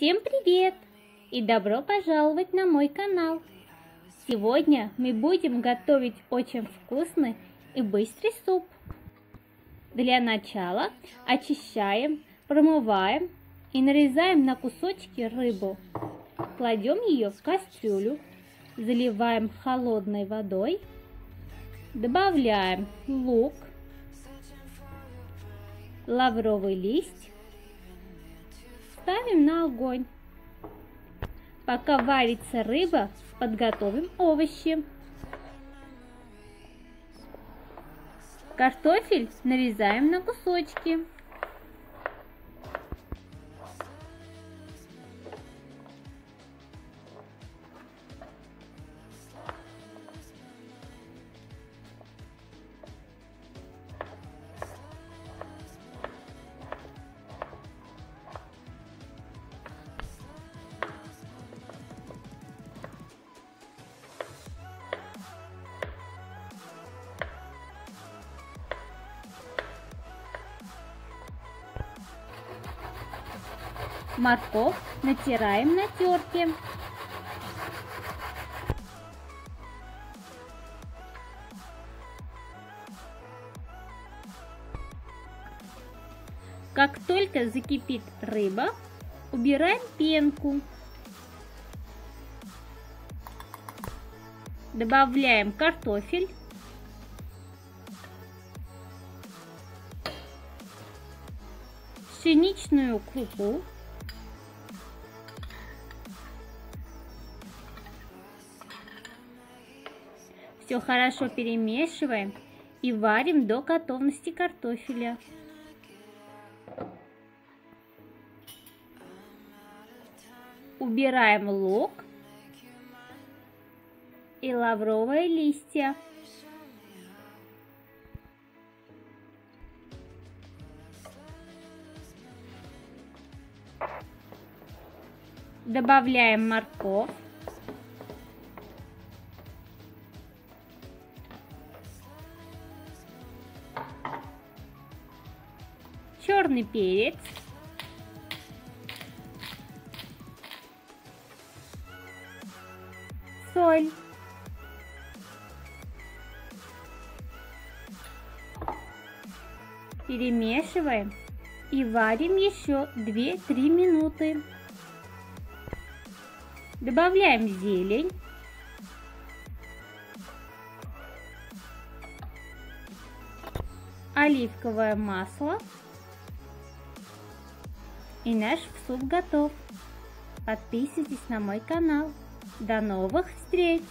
Всем привет и добро пожаловать на мой канал. Сегодня мы будем готовить очень вкусный и быстрый суп. Для начала очищаем, промываем и нарезаем на кусочки рыбу. Кладем ее в кастрюлю, заливаем холодной водой, добавляем лук, лавровый лист, ставим на огонь. Пока варится рыба, подготовим овощи. Картофель нарезаем на кусочки. Морковь натираем на терке. Как только закипит рыба, убираем пенку. Добавляем картофель. Пшеничную крупу. Все хорошо перемешиваем и варим до готовности картофеля. Убираем лук и лавровые листья. Добавляем морковь. Черный перец, соль, перемешиваем и варим еще 2-3 минуты. Добавляем зелень. Оливковое масло. И наш суп готов. Подписывайтесь на мой канал. До новых встреч!